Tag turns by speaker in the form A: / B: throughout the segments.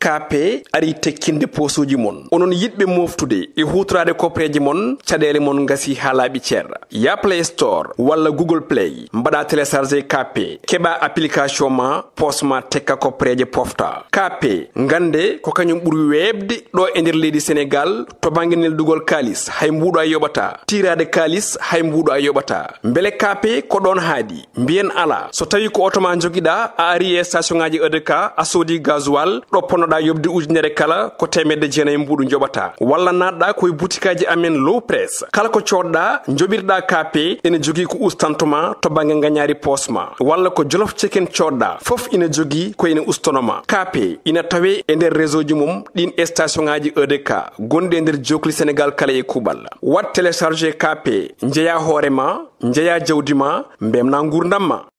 A: kp ari tekkinde posuji mon. Onon yiɗɓe moftude e hutorade kopreje mon caɗele mon gasi ha laaɓi ceerɗa ya play store walla google play mbaɗa téléchargé kp keɓa application ma posma tekka kopreje pofta. Kp gande ko kañum ɓuuri webde ɗo e nder leydi sénégal to banggue neldugol kalis hay mbuɗo a yoɓata. Tirade kalis hay mbuɗo a yoɓata. Beele kp ko ɗon haadi mbiyen ala. So tawi ko otoma joguiɗa a ari e station ngaji edk a soodi gasoil ɗo ponnoɗa yobde ujunere kala ko temedde jeenayyi mbuɗu joɓata walla natɗa koye boutikaji amen low press. Kala ko coɗɗa joɓirɗa kape ene jogui ko ustantoma to banggue gagnari posma walla ko jolof ceken coɗɗa foof ina jogui ko ene ustanoma kape ina tawe e nder réseau ji mum ɗin station ngaji edk gonɗi e nder jokli sénégal kala e kuuɓal wat téléchargé kape jeeya hoorema jeeya jawdi ma mbemna gurdam ma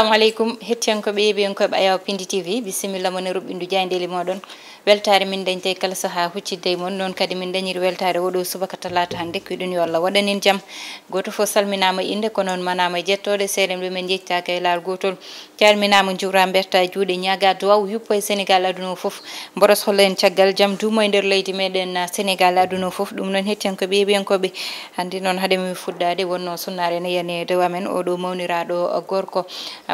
B: assalamu aleykum hettiyankoɓe yeeɓiyankoɓe ayaw pindi tv bisimilla moon e ruɓɓindu jaydeli moɗon weltare min dañde kala saaha huccidde moon noon kadi min dañiri weltare oɗo subaka talata hannde ko ɗum yo allah. Waɗanin jaam goto fof salminama inde ko noon manama e jettode seeɗen ɗumen jettitaka e laal gotol. Calminama juura berta e juuɗe ñaga duwaw yuppo e sénégal aduna o foof boros holla en caggal jaam duumo e nder leydi meɗen ah, sénégal aduna o foof ɗum noon hettiyankoɓe yeeɓiyankoɓe hannde noon haademi fuɗɗade wonno sunnare ne yani dewa men. Oɗo mawniraɗo gorko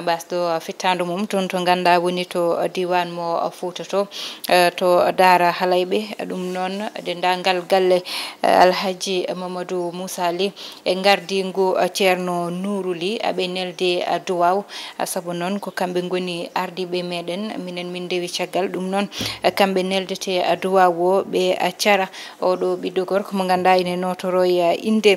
B: basɗo fittandu mum. Toon to ganduɗa woni to diwan mo fouta to eh, to dara halayɓe ɗum noon dendagal galle eh, alhaji mamadou moussa ly e gardingu ceerno nouruli aɓe nelde eh, duwaw saabu noon ko kamɓe goni ardiɓe meɗen minen min dewi caggal. Ɗum noon eh, kamɓe neldete duwaw o ɓe cara oɗo ɓiɗɗo gorko mo ganduɗa ene notoroya inde.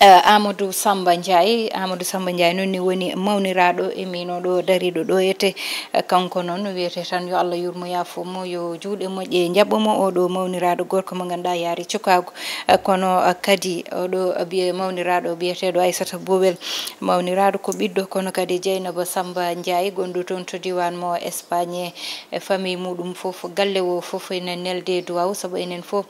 B: uh, amadou samba ndiaye amadou samba ndiaye noon ni woni mawniraɗo emin oɗo dariɗo ɗo ete uh, eh, kanko noon wiyete tan yo allah yurmo yafomo yo juuɗe moƴƴe jaɓomo oɗo mawniraɗo gorko mo ganduɗa yaari cukago uh, eh, kono uh, kadi oɗo biye mawniraɗo biyeteɗo aissata bowel. Mawniraɗo ko ɓiɗɗo kono kadi dieynaba samba ndiaye gonɗo toon to diwan mo espagne e famille muɗum foof galle o foof ene nelde duwaw saabu enen foof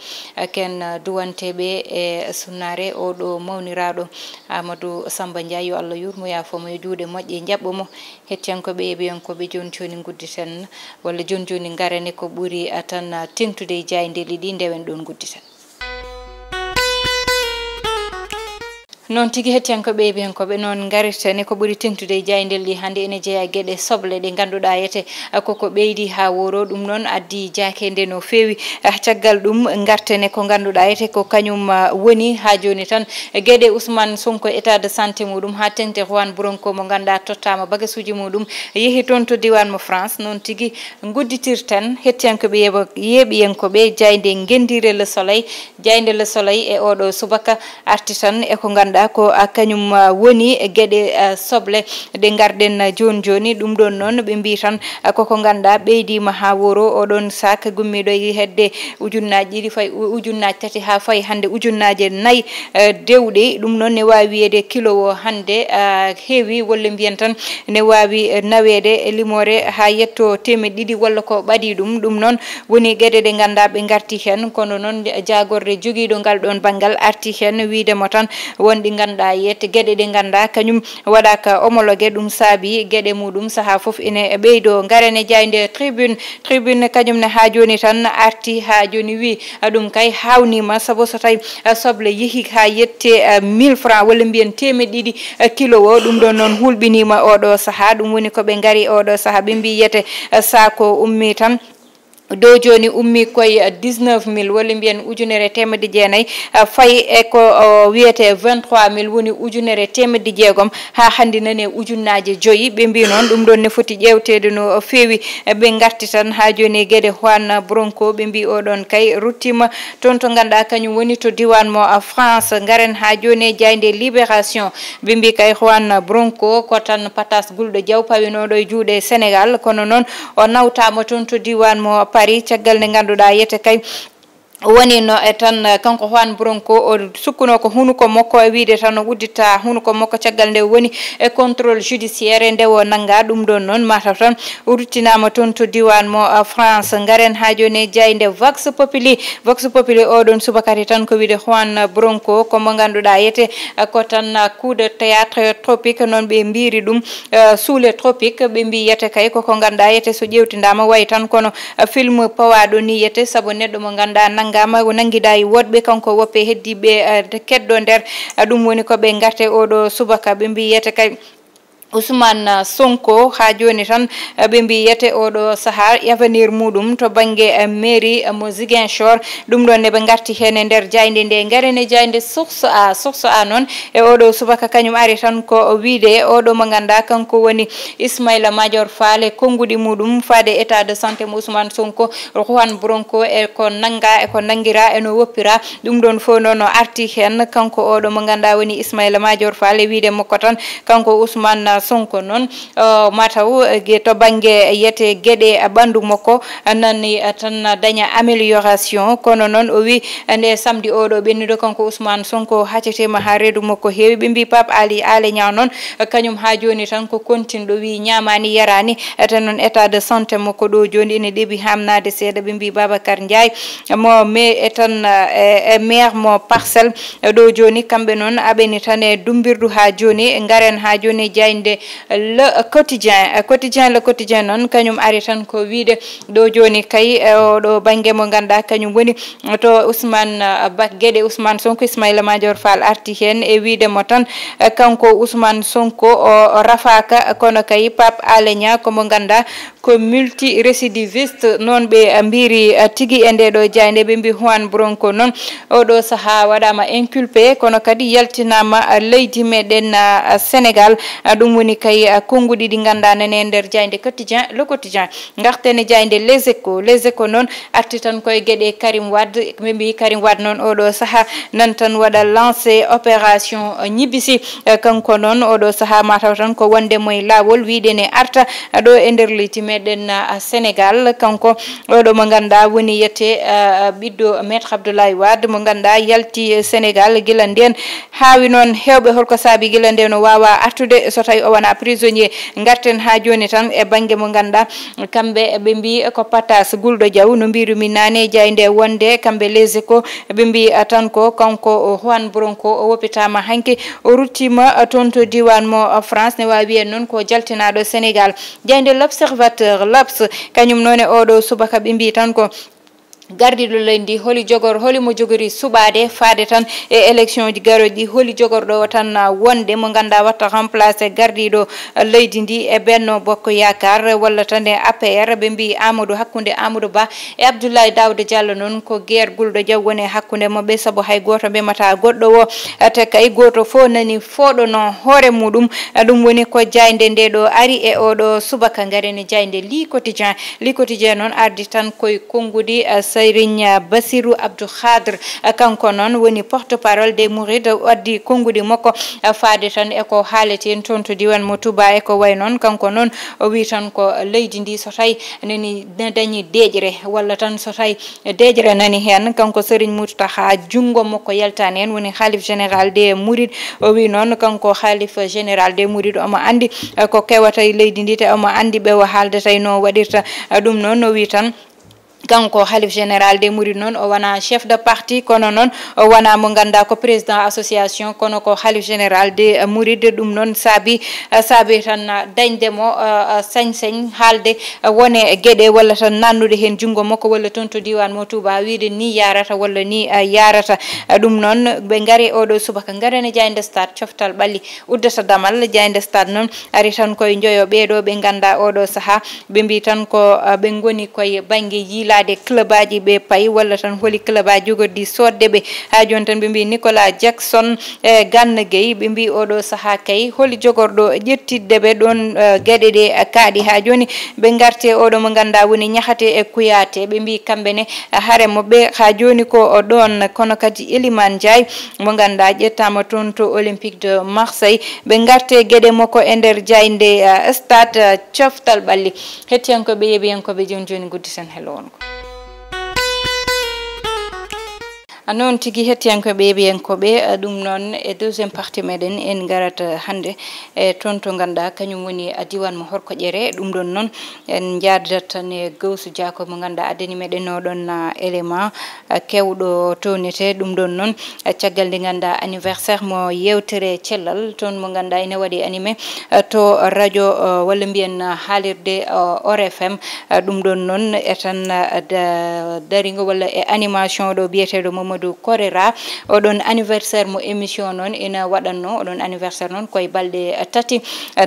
B: ken duwanteɓe e sunnare oɗo mawnira bandiraɗo amadou samba ndiaye yo allah yurmoya fomo yo juuɗe moƴƴe jaɓɓomo hettiyankoɓe yeɓiyankoɓe joni joni gudditen walla joni joni garane ko ɓuuri tan tengtude e jayndeli ɗi ndewen ɗon gudditen noon tigi hettiyankoɓe ɓiyankoɓe hen koɓe noon garirtani ko ɓuuri tengtude e jayidel ɗi hannde ene jeeya gueɗe soble ɗe ganduɗa yete koko ɓeydi ha woro ɗum noon addi jakede no fewi caggal ɗum gartene ko ganduɗa yete ko kañum woni ha joni tan. Gueɗe ousmane sonko état de santé muɗum ha tengte rowan bouronko mo ganduɗa tottama bagasuji muɗum yeehi toon to diwan mo france. Noon tigi gudditirten hettiyankoɓe yeeɓiyankoɓe jayde gendire le soleil jayde le soleil e oɗo subaka arti tan eko ganduɗa ganduɗa ko kañum woni gueɗe soble. Ɗe garɗen joni joni ɗum ɗon noon ɓe mbi tan koko ganduɗa ɓeydima ha woro oɗon sac gummiɗo e hedde ujunnaji ɗiɗi fay ujunnaji tati ha fayi hande ujunnaji nayyi e, dewɗi ɗum noon ne wawi wiyede kilo o hande heewi walla mbiyen tan. Ne wawi nawede limore ha yetto temed ɗiɗi walla ko ɓaadi ɗum. Ɗum noon woni gueɗe ɗe ganduɗa ɓe garti hen. Kono noon jagorde joguiɗo ngal ɗon banggal arti hen wiidemo tan. Wonɗe wonɗi ganduɗa yette gueɗe ɗe ganduɗa kañum waɗaka homologué ɗum saabi gueɗe muɗum saaha foof ene ɓeydo garene jaynde tribune tribune kañumne ha joni tan arti ha joni wi ɗum kay hawnima saabu so tawi soble yeehi ha yette mille franc walla mbiyen temeɗɗe ɗiɗi kilo o ɗum ɗon noon hulɓinima oɗo saaha ɗum woni koɓe gaari oɗo saaha ɓe mbi yete sako ummi tan dow joni ummi koye 19 mille walla mbiyen ujunere temedde jeenayyi fayi eko wiyete 23 mille woni ujunere temedde jeegom. Ha hannde nani ujunnaje joyi? Ɓe mbi noon ɗum ɗon ne foti ƴewtede no feewi. Ɓe garti tan ha joni gueɗe hoan bronco ɓe mbi oɗon kay ruttima. Toon to ganduɗa kañum woni to diwan mo france garen ha joni jaynde libération. Ɓe mbi kay hoan bronco ko tan patas gulɗo diaw pawinoɗo e juuɗe sénégal. Kono noon o nawtama toon to diwan mo Paris Chagal Ningan Rudaya Chakai woni no e tan kanko hoan bronco o sukkuno ko hunuko makko e wiide tan o uddita hunuko makko caggal nde woni e contrôle judiciaire nde o nanga ɗum ɗon noon mataw tan ruttinama toon to diwan mo france. Garen ha joni jeyde vox populi. Vox populi oɗon subakati tan ko wiide hoan bronco. Komo ganduɗa yete ko tan coup de théâtre tropique noon ɓe mbiri ɗum suule tropique. Ɓe mbi yete kay koko ganduɗa yete so ƴewtidama wayi tan kono film pawaɗo ni yete saabu neɗɗo mo ganduɗa naggama o nangguiɗa e woɗɓe kanko woppe heddiɓe eh, keddo nder ɗum woni koɓe garte oɗo subaka ɓe mbiyete yiyete kay ousmane sonko ha joni tan eh, ɓe mbiyete oɗo saaha yavenir muɗum to banggue eh, mairie eh, mo ziguinchor. Ɗum ɗon eɓe garti hen e nder jayde nde. Garene jayde source a source a noon e oɗo subaka kañum ari tan ko wiide. Oɗo mo ganduɗa kanko woni ismaila major fall e konnguɗi muɗum faade état de santé mo ousmane sonko rohan bronko e ko nanga e ko nanguira eno woppira. Ɗum ɗon fo noon o arti hen. Kanko oɗo mo ganduɗa woni ismaila major fall e wiide makko tan. Kanko ousmane sonko noon uh, mataw uh, to banggue yiyete gueɗe ɓandu makko uh, nani tan daña amélioration. Kono noon o wi nde samedi oɗo ɓennuɗo kanko ousmane sonko haccetema ha reedu makko heewi ɓe mbi pape ali ale ñaw noon kañum ha joni tan ko continɗo wi ñamani yarani. Eten noon état de santé makko ɗo joni ene ɗeeɓi hamnade seeɗa ɓe mbi babacar ndiaye. Mo mais e, e, e maire mo parcelle ɗo joni kamɓe noon aɓeni tan e dumbirdu ha joni garen ha joni diaynde wiide le quotidien quotidien le quotidien noon kañum ari tan ko wiide ɗo joni kay e, oɗo banggue mo ganduɗa kañum woni to ousmane uh, ba gueɗe ousmane sonko ismaila madior fall arti hen e wiidemo tan e, kanko ousmane sonko o rafaka kono kay pape alagna komo ganduɗa ko multi récidiviste noon ɓe mbiri e, tigui e nde ɗo jayde ɓe mbi hoan bronko noon oɗo saaha waɗama inculpé kono kadi yaltinama leydi meɗen uh, sénégal uh, ɗum woni kay ah, konnguɗi ɗi ngannduɗa nane e nder jaynde quotidien le quotidien. Gartene jaynde les éco les éco noon arti tan koye gueɗe karim wade ɓe mbi karim wade noon oɗo saaha nan tan waɗa lancé opération ñibbisi. Eh, kanko noon oɗo saaha mataw tan ko wondemo e laawol wiɗene arta ɗo e nder leydi meɗen ah, sénégal. Kanko oɗo mo ganduɗa woni yette ah, ɓiɗɗo maître abdoulaye wade mo ganduɗa yalti sénégal. Guila nden haawi noon hewɓe holko saabi guila nden o wawa artude so tawi o wona prisonnier garten ha joni tan e banggue mo ganduɗa kamɓe ɓe mbi ko patas gulɗo diaw no mbirumi nane jayde wonde kamɓe les éco ɓe mbi tan ko kanko hoan bronko o woppitama hanki. O ruttima toon to diwan mo france ne wawi wiyen noon ko jaltinaɗo sénégal. Jayde l' observateur labs kañum noon e oɗo subaka ɓe mbi tan ko gardiɗo leydi holi jogor holimo jogori suɓade faade tan e élection ji garoji ɗi holi jogorɗo tan wonde mo ganduɗa watta remplacé gardiɗo leydi ndi e benno bokko yakar walla tan e apr ɓe mbi amadou hakkude amadou ba. E abdoulaye dawde diallo noon ko guerre gulɗo jaw woni e hakkude moɓe saabu hay goto mbimata goɗɗo o te kay goto fo nani foɗono hoore muɗum. Ɗum woni ko jaynde nde ɗo ari e oɗo subaka garene jaynde li quotidien. Li quotidien noon ardi tan koye konngudi eh, serigne basirou abdou khadre kanko noon woni porte parole des mouride waddi konnguɗi makko faade tan eko haaleten toon to diwan mo touba eko way noon kanko noon o wi tan ko leydi ndi so tawi nani ne dañi deeƴre walla tan so tawi deeƴre nani hen. Kanko serigne moutouta ha junngo makko yaltani hen woni haalif général des mouride o wi noon kanko haalif général des mouride omo andi ko kewata e leydi ndi te omo andi ɓe o haaldata no waɗirta. Ɗum noon no wi tan kanko halif général des mouride noon o wona chef de parti kono noon o wona mo ganduɗa ko président association kono ko halif général des mouride ɗum noon saabi eh, saabi tan dañdemo eh, eh, sañ sañ haalde wone gueɗe walla tan nannude hen junggo makko walla toon to diwan mo touba wiide ni yarata walla ni yarata ɗum noon ɓe gaari oɗo subaka garene diaynde stade coftal ɓalli uddata damal diaynde stade noon. Ari tan koye joyo ɓeɗo ɓe ganda oɗo saaha ɓe mbi tan ko ɓe goni koye banggue yiila yettade club aji ɓe payi walla tan holi club aji jogordi sodde ɓe ha joni tan ɓe mbi nicolas jackson e ganna gueyi ɓe mbi oɗo saaha kay holi jogorɗo ƴettidde ɓe ɗon gueɗe ɗe kaaɗi ha joni ɓe garte oɗo mo ganduɗa woni ñahate e kuyate ɓe mbi kamɓene haare moɓɓe ha joni ko ɗon kono kadi elimane diaye mo ganduɗa ƴettama toon to olympique de marseille ɓe garte gueɗe makko e nder diaynde stade coftal ɓalli hettiyankoɓe yeeɓi hen joni joni gudditen hello wonko noon tigi hettiyankoɓe ɓeeɓiyankoɓe ɗum noon e deuxiéme partie meɗen en garat hannde. E toon to ganduɗa kañum woni diwan mo horkoƴere ɗum ɗon noon en jaadat tan e gawsu diako mo ganduɗa addani meɗen oɗon élément kewɗo townete ɗum ɗon noon caggal nde ganduɗa anniversaire mo yewtere cellal. Toon mo ganduɗa ene waɗi animé to radio uh, walla mbiyen uh, haalirde uh, orfm ɗum ɗon noon e tan darigo walla e animation ɗo biyeteɗo momadou mamadou korera. Oɗon anniversaire mo émission noon ina waɗanno oɗon anniversaire noon koye balɗe tati.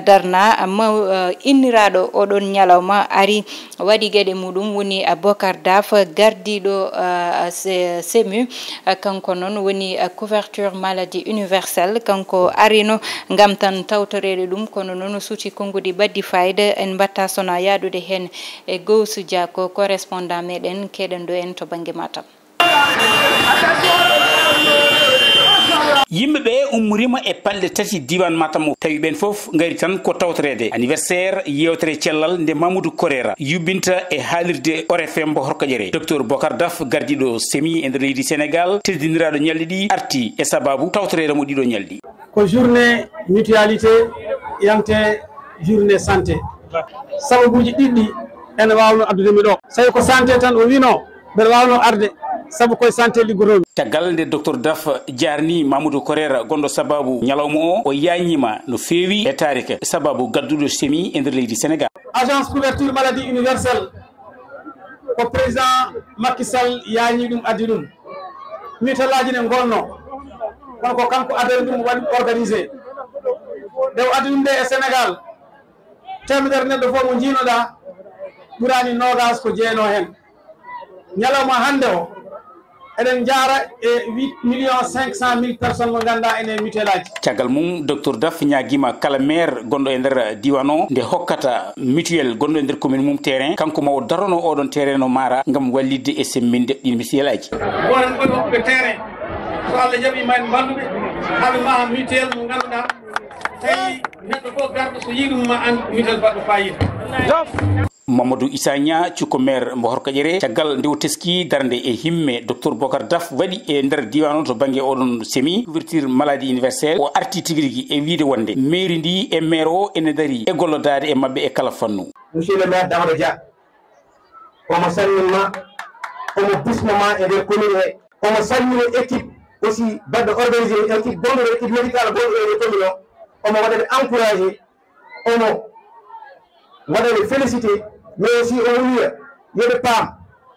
B: Darna ma eh, inniraɗo oɗon ñalawma ari waɗi gueɗe muɗum woni bocar daf gardiɗo eh, semu. Eh, kanko noon woni couverture maladie universelle. Kanko arino gam tan tawtorede ɗum kono noon suuti konngudi baddi fayida. En mbatta sona yaɗude hen e gowsu dia ko correspondant meɗen keɗen ɗo en to banggue matam.
C: yimɓeɓe ummorima e palle tati diwan matam o tawi ɓen foof gari tan ko tawtorede. Anniversaire yewtere cellal nde mamadou korera yubbinta e haalirde orfm mbo horkoƴere docteur bocar daf gardiɗo semi e nder leydi sénégal teddiniraɗo ñalɗi ɗi arti e sababu tawtorede mo ɗiɗo ñalɗi.
D: Ko journée mutualité yante journée santé. Sababuji ɗiɗɗi ene wawno addudemi ɗo so tawi ko santé tan o wino mbeɗa wawno arde. saabu koye santé liggotomi
C: caggal nde docteur daf jarni mamadou korera gonɗo sababu ñalawma o o yañima no fewi e tarika sababu gadduɗo semi e nder leydi sénégal.
D: Agence couverture maladie universelle ko président makisall yañi ɗum addi ɗum. Mitalaji ne gonno kono ko kanko adani ɗum waɗi organisé. Nde o addi ɗum nde e sénégal temedere neɗɗo fof mo jiinoɗa ɓurani nogas ko jeeno hen. Ñalawma hande o eɗen jaara e 8 million 500 mille personnes mo ganduɗa ene mutuel aji
C: caggal mum docteur daf ñaguima kala maire gonɗo e nder diwan o nde hokkata mutuel gonɗo e nder commune mum terrain kanko ma o darano oɗon terrain no maara gam wallidde e semminde ɗin mutuel aji
D: wonan ɓoyi hoɓɓe terrain. So allah jaaɓima en balluɓe haaɓe maha mutuel mo ganduɗa tawi neɗɗo fof garɗo so yiiɗum ma an ko baɗɗo fayida.
C: Mamadou issa nia cukko maire mbo horkaƴere caggal nde o teski darde e himme docteur bocar daf waɗi e nder diwan o to banggue oɗon semi couverture maladie universelle o arti tigui rigui e wiide wonde. Mairie ndi e maire o ene daari e gollodade e mabɓe e kala fannu.
E: Monsieur le maire dawda dia omo salminma omo bismoma e nder commune he. Omo salmina équipe aussi baɗɗo organisé équipe gonɗo équipe médical gonɗo e commune o. omo waɗaɓe encouragé omo. Waɗaɓe félicité mais aussi o wiya yoɓe paam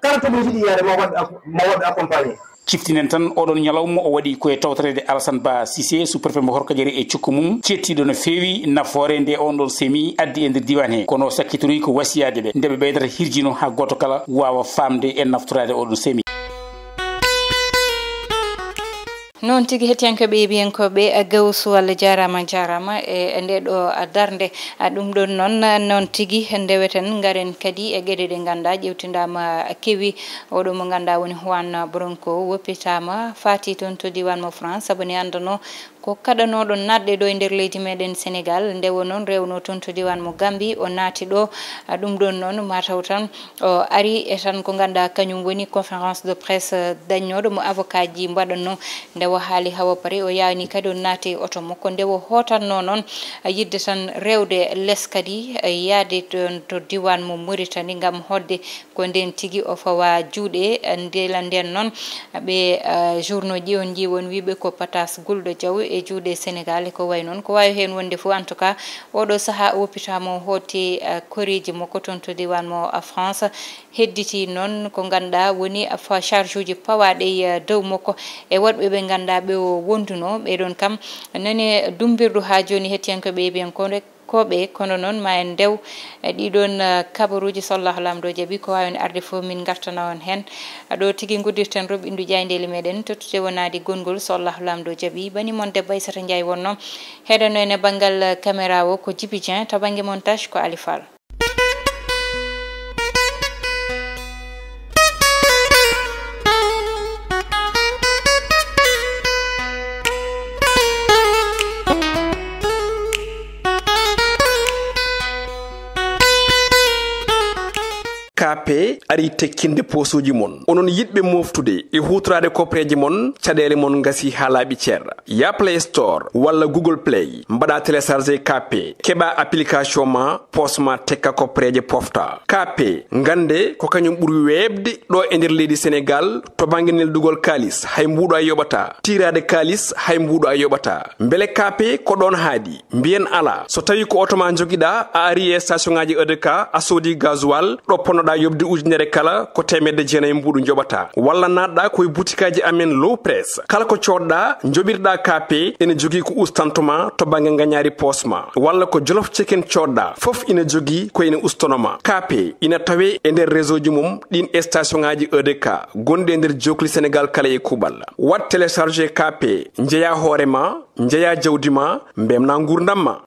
E: kala tomo jiɗi yaade ma waɗ ma waɗ accompagné
C: ciftinen tan oɗon ñalawma o waɗi koye tawtorede alassane ba sisé sous préfet mo horkadiere e cukku mum cettiɗo no feewi nafoore nde on ɗon semi addi e nder diwan he kono sakkitori ko wasiyade ɓe ndeɓe ɓeydata hirjino ha goto kala wawa famde e naftorade oɗon semi
B: noon tigi hettiyankoɓe yeeɓiyankoɓe gawsu allah jarama jarama e nde ɗo darde ɗum ɗon noon noon tigi ndeweten garen kadi e gueɗe ɗe ganduɗa ƴewtidama kewi. Oɗo mo ganduɗa woni howan bronco woppitama fati toon to diwan mo france saabu ne andano ko kaɗanoɗon natɗe ɗo e nder leydi meɗen sénégal ndewo noon rewno toon to diwan mo gambi o naati ɗo. Ɗum ɗon noon mataw tan o ari e tan ko ganduɗa kañum woni conférence de presse dañnoɗo mo avocat ji mbaɗanno. Ndewa o haali hawa pare o yani kadi o naati oto makko. Ndewo hotanno noon yidde tan rewde less kadi e yaade ton to diwan mo maritani gam hodde ko nden tigui o fawa juuɗe. Ndela nden noon ɓe e, journaux ji on jiwon wiɓe ko patas gulɗo diaw e juuɗe sénégal e ko way noon. Ko wawi hen wonde fo en tout cas oɗo saaha woppitama hotti koriji makko toon to diwan mo france. Hedditi noon ko ganduɗa woni charge uji pawaɗe dow makko. E worɓe ɓe ganduɗa ganduɗa ɓe wonduno ɓeɗon kam nani dumbirdu ha joni hettiyankoɓe yeeɓiyankoɓe koɓe kono noon ma en ndew e ɗiɗon e, kabaruji sallahu lamɗo jaaɓi ko wawi arde fof min gartana on hen. Ɗo tigui guddirten roɓindu jaydeli meɗen tottude wonadi gongol sallahu lamɗo jaaɓi bani moon debbo aissata ndiaye wonno heɗano en e banggal caméra o ko djiby dien to banggue montage ko ali fall.
A: Kp ari tekkinde posuji mon. Onon yiɗɓe moftude e hutorade kopreje mon caɗele mon gasi ha laaɓi ceerɗa ya play store walla google play mbaɗa téléchargé kp keɓa application ma posma tekka kopreje pofta. Kp gande ko kañum ɓuuri webde ɗo e nder leydi sénégal to banggue neldugol kalis hay mbuɗo a yoɓata. Tirade kalis hay mbuɗo a yoɓata. Beele kp ko ɗon haadi. Mbiyen ala. So tawi ko otoma joguiɗa a ari e station ngaji edk a soodi gasoil ɗo ponnoɗa yobde ujunere kala ko temedde jeenayi mbuɗu joɓata walla natɗa koye boutikaji amen low press. Kala ko coɗɗa joɓirɗa kape ene jogi ko ustantoma to bange gagnari posma walla ko jolof ceken coɗɗa fof ina jogi ko ene ustanoma kape ina tawe e nder réseau ji mum ɗin station ngaji edk gonɗi e nder jokli sénégal kala e kuuɓal. Wat téléchargé kape jeeya hoorema jeeya jawdi ma mbemna gurdam ma